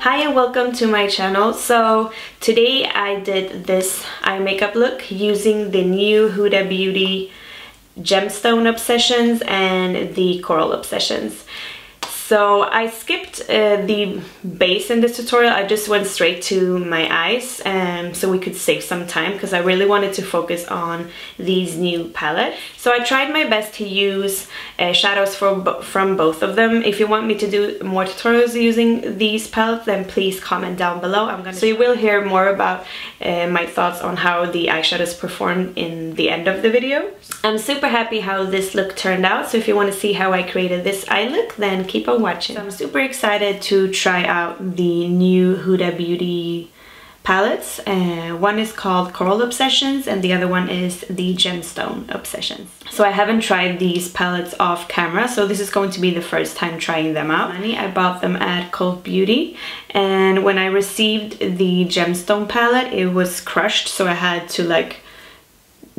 Hi and welcome to my channel. So today I did this eye makeup look using the new Huda Beauty Gemstone Obsessions and the Coral Obsessions. So I skipped uh, the base in this tutorial. I just went straight to my eyes um, so we could save some time because I really wanted to focus on these new palette. So I tried my best to use uh, shadows from, from both of them. If you want me to do more tutorials using these palettes, then please comment down below. I'm gonna so you will hear more about uh, my thoughts on how the eyeshadows performed in the end of the video. I'm super happy how this look turned out. So if you want to see how I created this eye look, then keep on watching. So I'm super excited to try out the new Huda Beauty palettes. Uh, one is called Coral Obsessions and the other one is the Gemstone Obsessions. So I haven't tried these palettes off camera, so this is going to be the first time trying them out. I bought them at Cult Beauty and when I received the Gemstone palette, it was crushed, so I had to like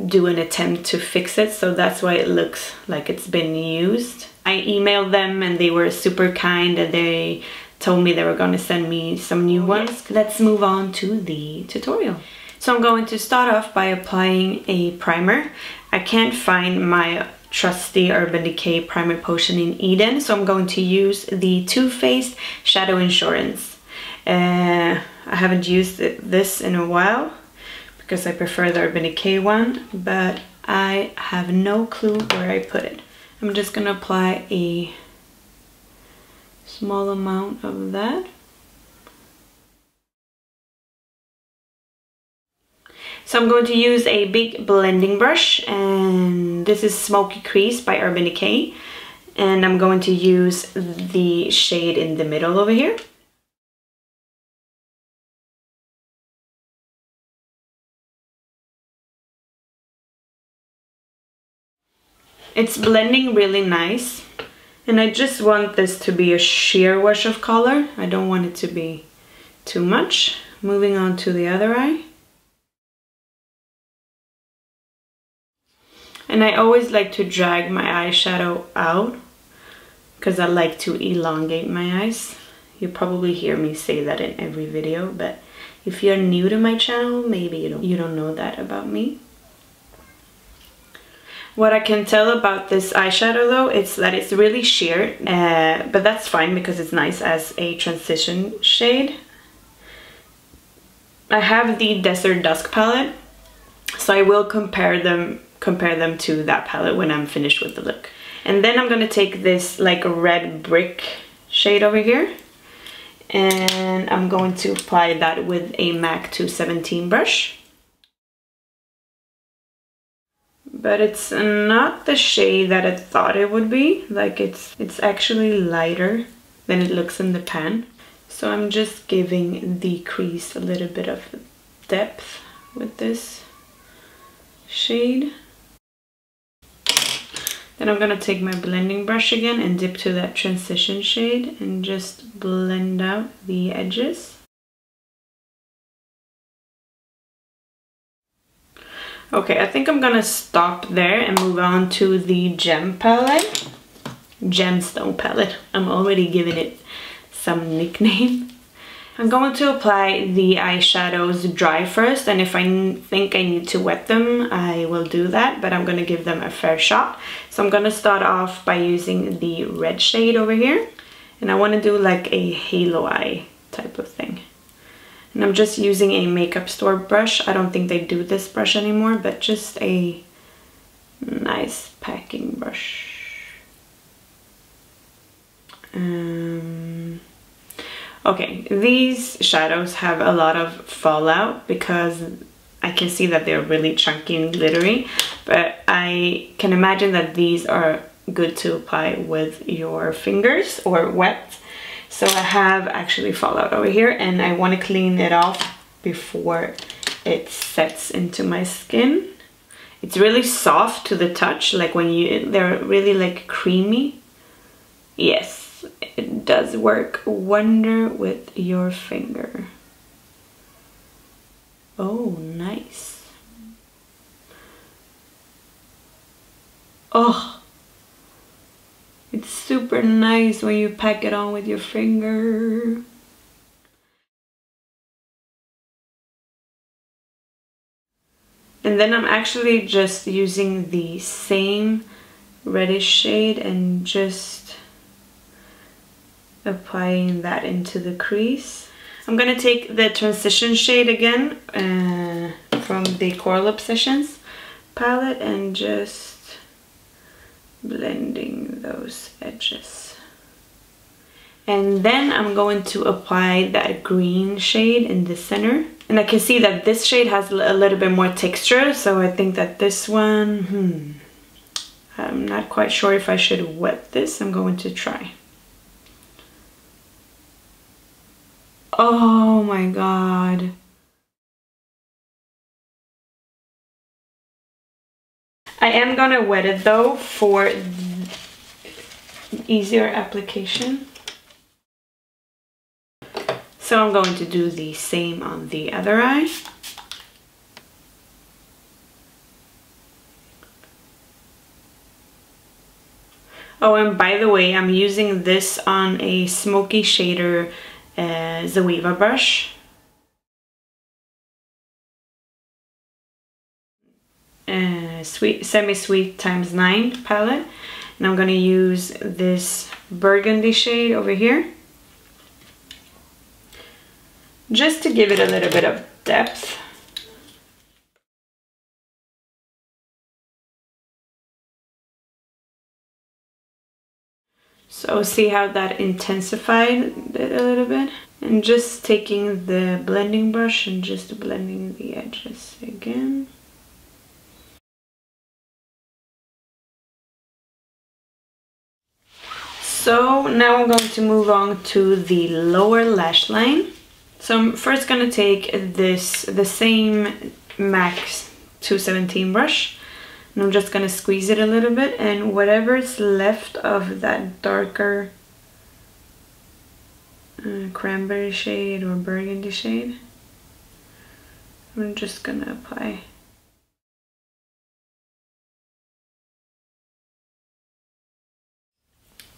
do an attempt to fix it, so that's why it looks like it's been used. I emailed them and they were super kind and they told me they were going to send me some new ones. Let's move on to the tutorial. So I'm going to start off by applying a primer. I can't find my trusty Urban Decay Primer Potion in Eden, so I'm going to use the Too Faced Shadow Insurance. Uh, I haven't used this in a while because I prefer the Urban Decay one, but I have no clue where I put it. I'm just gonna apply a small amount of that. So I'm going to use a big blending brush and this is Smoky Crease by Urban Decay and I'm going to use the shade in the middle over here. It's blending really nice. And I just want this to be a sheer wash of color. I don't want it to be too much. Moving on to the other eye. And I always like to drag my eyeshadow out because I like to elongate my eyes. You probably hear me say that in every video, but if you're new to my channel, maybe you don't, you don't know that about me. What I can tell about this eyeshadow though is that it's really sheer, uh, but that's fine because it's nice as a transition shade. I have the Desert Dusk palette, so I will compare them compare them to that palette when I'm finished with the look. And then I'm gonna take this like red brick shade over here and I'm going to apply that with a MAC 217 brush. But it's not the shade that I thought it would be. Like it's, it's actually lighter than it looks in the pan. So I'm just giving the crease a little bit of depth with this shade. Then I'm gonna take my blending brush again and dip to that transition shade and just blend out the edges. Okay, I think I'm gonna stop there and move on to the gem palette. Gemstone palette. I'm already giving it some nickname. I'm going to apply the eyeshadows dry first and if I think I need to wet them I will do that but I'm to give them a fair shot. So I'm to start off by using the red shade over here and I want to do like a halo eye type of thing. And I'm just using a makeup store brush. I don't think they do this brush anymore, but just a nice packing brush. Um, okay, these shadows have a lot of fallout because I can see that they're really chunky and glittery, but I can imagine that these are good to apply with your fingers or wet so I have actually fallout over here and I want to clean it off before it sets into my skin. It's really soft to the touch, like when you, they're really like creamy. Yes, it does work wonder with your finger. Oh, nice. Oh, super nice when you pack it on with your finger. And then I'm actually just using the same reddish shade and just applying that into the crease. I'm gonna take the transition shade again uh, from the Coral Obsessions palette and just blending those edges. And then I'm going to apply that green shade in the center. And I can see that this shade has a little bit more texture, so I think that this one, hmm, I'm not quite sure if I should wet this. I'm going to try. Oh my god. I am gonna wet it though for easier application. So I'm going to do the same on the other eye. Oh, and by the way, I'm using this on a smoky shader uh, Zoeva brush. Sweet semi-sweet times 9 palette and I'm gonna use this burgundy shade over here just to give it a little bit of depth So see how that intensified it a little bit? And just taking the blending brush and just blending the edges again. So now I'm going to move on to the lower lash line. So I'm first going to take this, the same MAC 217 brush and I'm just gonna squeeze it a little bit and whatever's left of that darker uh, cranberry shade or burgundy shade I'm just gonna apply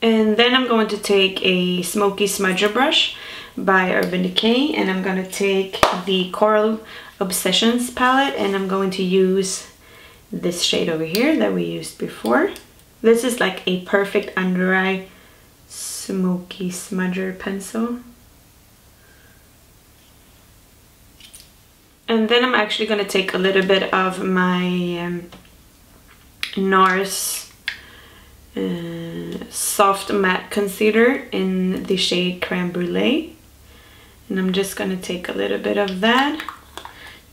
and then I'm going to take a smoky smudger brush by Urban Decay and I'm going to take the Coral Obsessions palette and I'm going to use this shade over here that we used before. This is like a perfect under eye smoky smudger pencil. And then I'm actually going to take a little bit of my um, NARS uh, soft matte concealer in the shade Creme Brulee. And I'm just going to take a little bit of that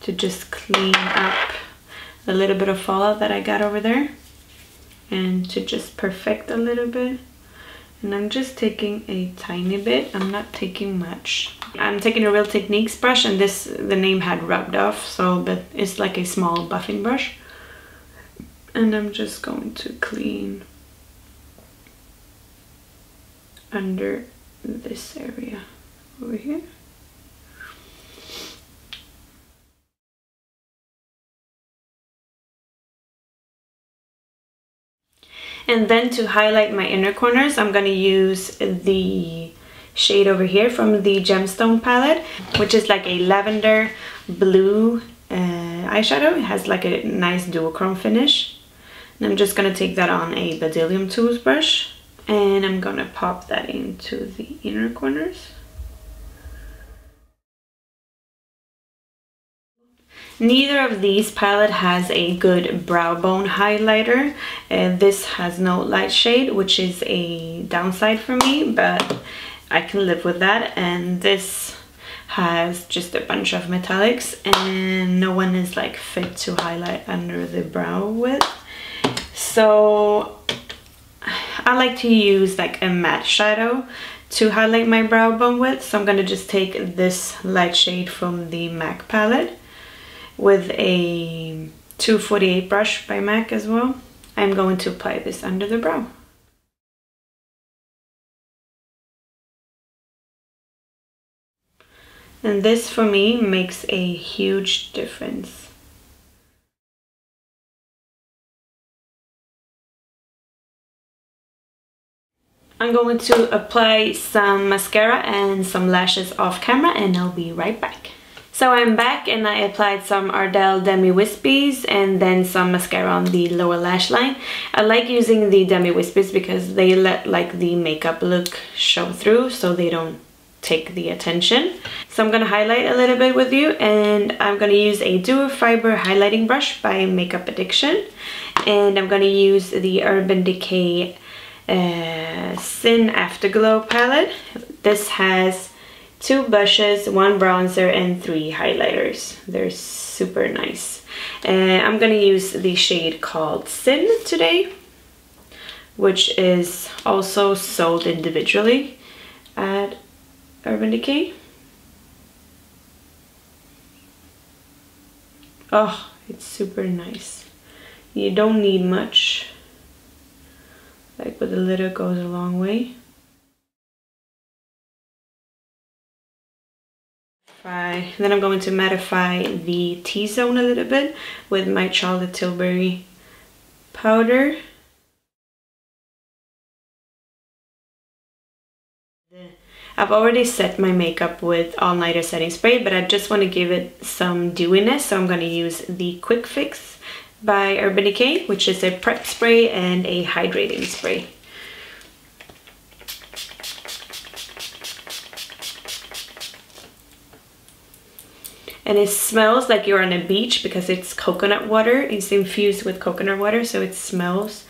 to just clean up a little bit of fallout that I got over there and to just perfect a little bit. And I'm just taking a tiny bit. I'm not taking much. I'm taking a Real Techniques brush and this the name had rubbed off so but it's like a small buffing brush. And I'm just going to clean under this area over here And then to highlight my inner corners, I'm gonna use the shade over here from the Gemstone palette, which is like a lavender blue uh, eyeshadow. It has like a nice duochrome finish. And I'm just gonna take that on a Bdellium toothbrush and I'm gonna pop that into the inner corners. Neither of these palette has a good brow bone highlighter. Uh, this has no light shade, which is a downside for me, but I can live with that. And this has just a bunch of metallics and no one is like fit to highlight under the brow with. So I like to use like a matte shadow to highlight my brow bone with. So I'm gonna just take this light shade from the MAC palette with a 248 brush by MAC as well. I'm going to apply this under the brow. And this for me makes a huge difference. I'm going to apply some mascara and some lashes off camera and I'll be right back. So I'm back and I applied some Ardell Demi Wispies and then some mascara on the lower lash line. I like using the Demi Wispies because they let like the makeup look show through so they don't take the attention. So I'm going to highlight a little bit with you and I'm going to use a duo fiber highlighting brush by Makeup Addiction and I'm going to use the Urban Decay uh, Sin Afterglow palette. This has two blushes, one bronzer, and three highlighters. They're super nice. And I'm gonna use the shade called Sin today, which is also sold individually at Urban Decay. Oh, it's super nice. You don't need much. Like with a little goes a long way. Then I'm going to mattify the T-zone a little bit with my Charlotte Tilbury powder. I've already set my makeup with All Nighter Setting Spray, but I just want to give it some dewiness, so I'm going to use the Quick Fix by Urban Decay, which is a prep spray and a hydrating spray. and it smells like you're on a beach because it's coconut water. It's infused with coconut water, so it smells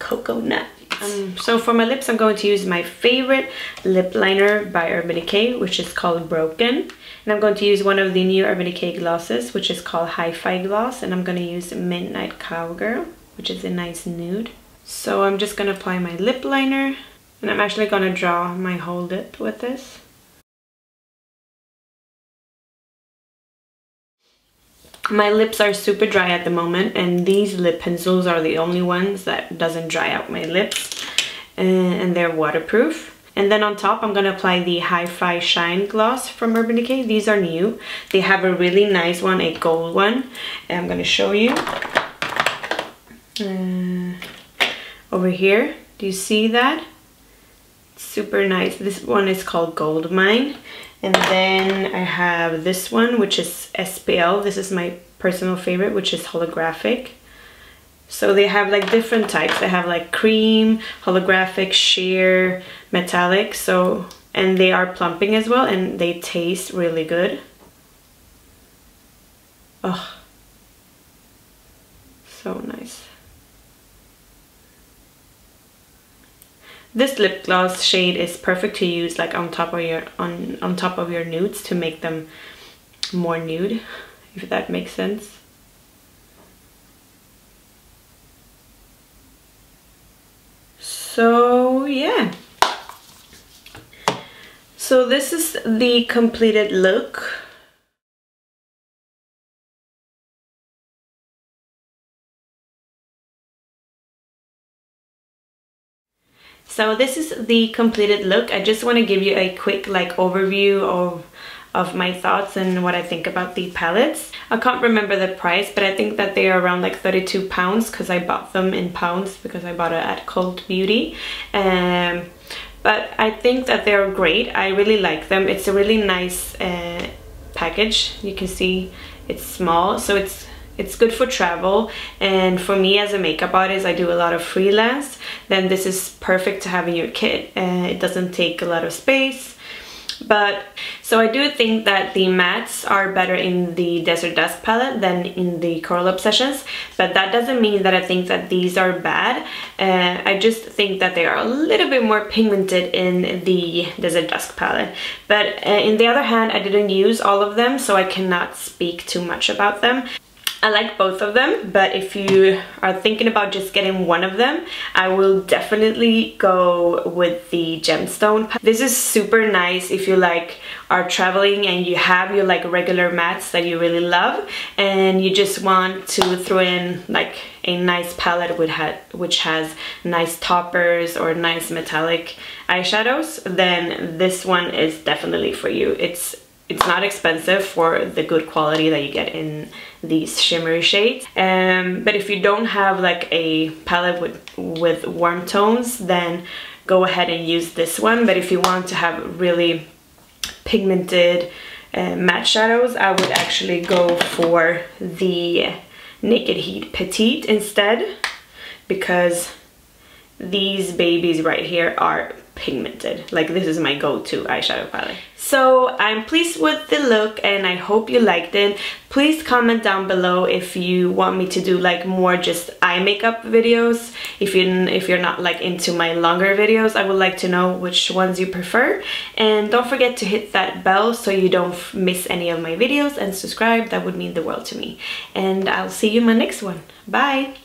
coconut. Um, so for my lips, I'm going to use my favorite lip liner by Urban Decay, which is called Broken. And I'm going to use one of the new Urban Decay glosses, which is called Hi-Fi Gloss. And I'm going to use Midnight Cowgirl, which is a nice nude. So I'm just going to apply my lip liner. And I'm actually going to draw my whole lip with this. My lips are super dry at the moment and these lip pencils are the only ones that doesn't dry out my lips and they're waterproof. And then on top, I'm going to apply the Hi-Fi Shine Gloss from Urban Decay. These are new. They have a really nice one, a gold one. And I'm going to show you. Uh, over here, do you see that? super nice. This one is called Gold Mine. And then I have this one, which is SPL. This is my personal favorite, which is holographic. So they have like different types. They have like cream, holographic, sheer, metallic. So, and they are plumping as well and they taste really good. Oh, so nice. This lip gloss shade is perfect to use like on top of your on on top of your nudes to make them more nude, if that makes sense. So yeah. So this is the completed look. So this is the completed look. I just want to give you a quick like overview of of my thoughts and what I think about the palettes. I can't remember the price, but I think that they are around like 32 pounds because I bought them in pounds because I bought it at Cult Beauty. Um, but I think that they're great. I really like them. It's a really nice uh, package. You can see it's small, so it's it's good for travel. And for me as a makeup artist I do a lot of freelance. Then this is perfect to have in your kit. Uh, it doesn't take a lot of space. But so I do think that the mattes are better in the Desert Dusk palette than in the Coral Obsessions but that doesn't mean that I think that these are bad. Uh, I just think that they are a little bit more pigmented in the Desert Dusk palette. But uh, in the other hand I didn't use all of them so I cannot speak too much about them I like both of them, but if you are thinking about just getting one of them, I will definitely go with the gemstone. This is super nice if you like are traveling and you have your like regular mattes that you really love and you just want to throw in like a nice palette which has nice toppers or nice metallic eyeshadows, then this one is definitely for you. It's it's not expensive for the good quality that you get in these shimmery shades um, but if you don't have like a palette with with warm tones then go ahead and use this one. But if you want to have really pigmented uh, matte shadows, I would actually go for the Naked Heat Petite instead because these babies right here are pigmented. Like this is my go-to eyeshadow palette. So I'm pleased with the look and I hope you liked it. Please comment down below if you want me to do like more just eye makeup videos. If, you, if you're not like into my longer videos, I would like to know which ones you prefer. And don't forget to hit that bell so you don't miss any of my videos and subscribe. That would mean the world to me. And I'll see you in my next one. Bye!